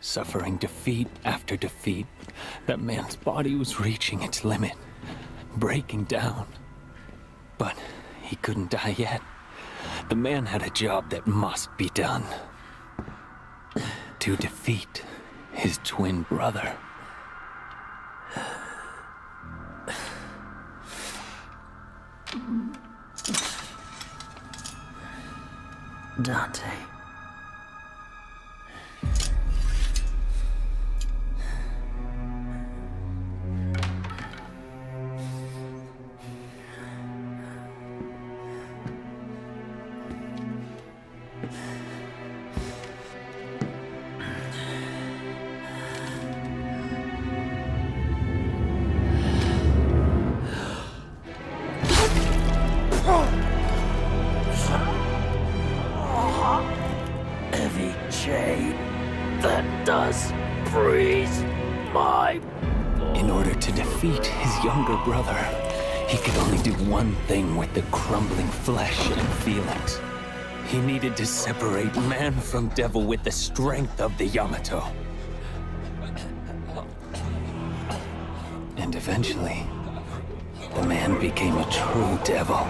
suffering defeat after defeat. That man's body was reaching its limit, breaking down. But he couldn't die yet. The man had a job that must be done. To defeat his twin brother. Dante. Heavy chain that does freeze my. In order to defeat his younger brother, he could only do one thing with the crumbling flesh and feelings. He needed to separate man from devil with the strength of the Yamato. And eventually, the man became a true devil.